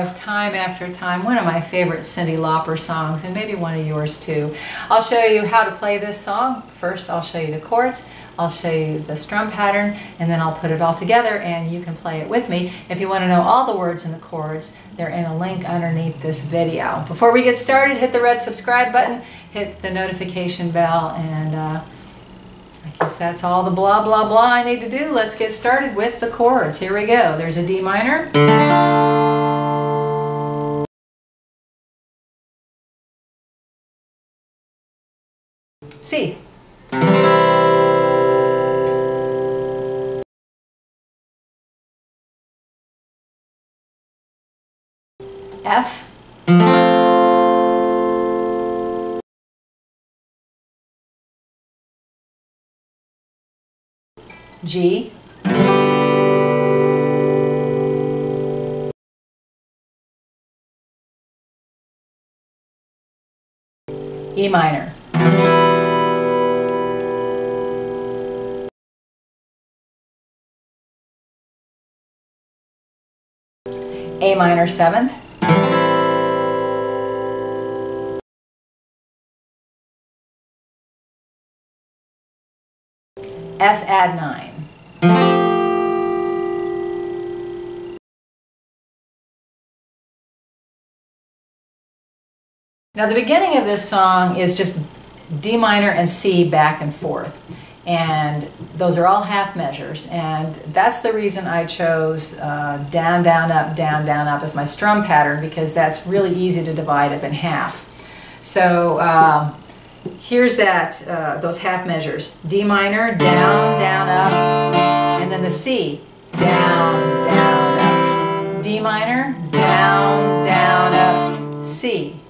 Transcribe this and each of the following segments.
of Time After Time, one of my favorite Cyndi Lauper songs, and maybe one of yours too. I'll show you how to play this song. First, I'll show you the chords, I'll show you the strum pattern, and then I'll put it all together and you can play it with me. If you want to know all the words and the chords, they're in a link underneath this video. Before we get started, hit the red subscribe button, hit the notification bell, and uh, I guess that's all the blah blah blah I need to do. Let's get started with the chords. Here we go. There's a D minor. C. F. G. E minor. A minor seventh. F add 9. Now the beginning of this song is just D minor and C back and forth. And those are all half measures. And that's the reason I chose uh, down, down, up, down, down, up as my strum pattern because that's really easy to divide up in half. So uh, here's that, uh, those half measures. D minor, down, down, up, and then the C, down, down, up. D minor, down, down, up, C.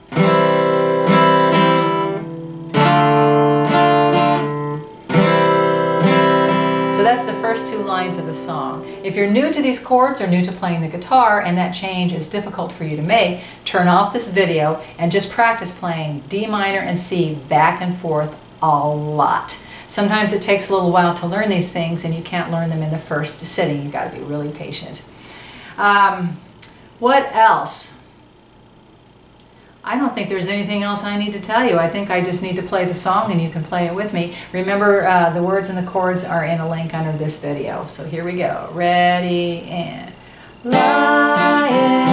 first two lines of the song. If you're new to these chords or new to playing the guitar and that change is difficult for you to make, turn off this video and just practice playing D minor and C back and forth a lot. Sometimes it takes a little while to learn these things and you can't learn them in the first sitting. You've got to be really patient. Um, what else? I don't think there's anything else I need to tell you. I think I just need to play the song and you can play it with me. Remember, uh, the words and the chords are in a link under this video. So here we go. Ready and... Lying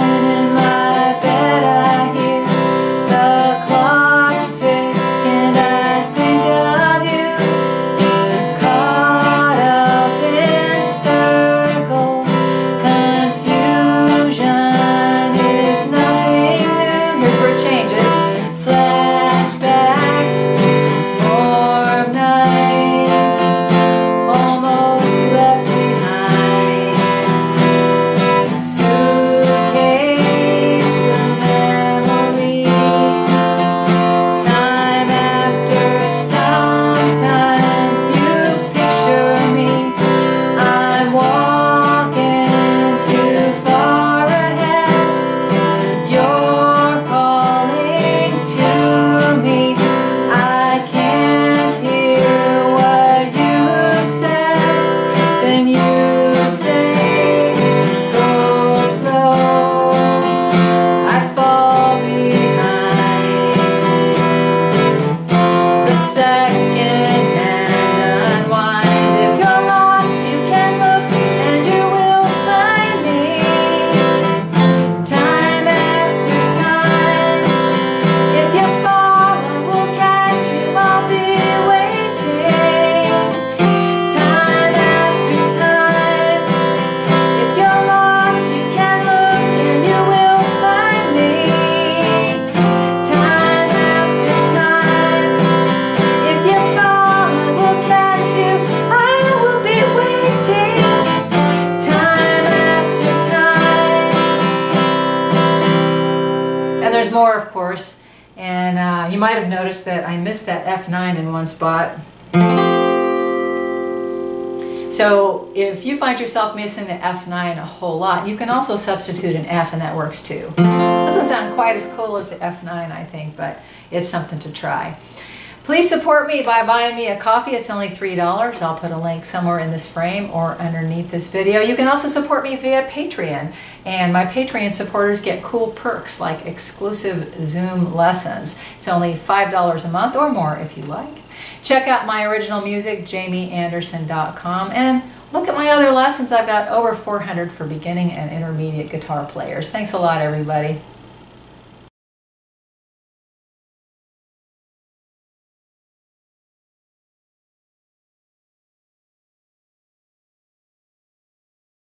And uh, you might have noticed that I missed that F9 in one spot. So if you find yourself missing the F9 a whole lot, you can also substitute an F and that works too. Doesn't sound quite as cool as the F9 I think, but it's something to try. Please support me by buying me a coffee. It's only $3. I'll put a link somewhere in this frame or underneath this video. You can also support me via Patreon. And my Patreon supporters get cool perks like exclusive Zoom lessons. It's only $5 a month or more if you like. Check out my original music, jamieanderson.com, and look at my other lessons. I've got over 400 for beginning and intermediate guitar players. Thanks a lot, everybody.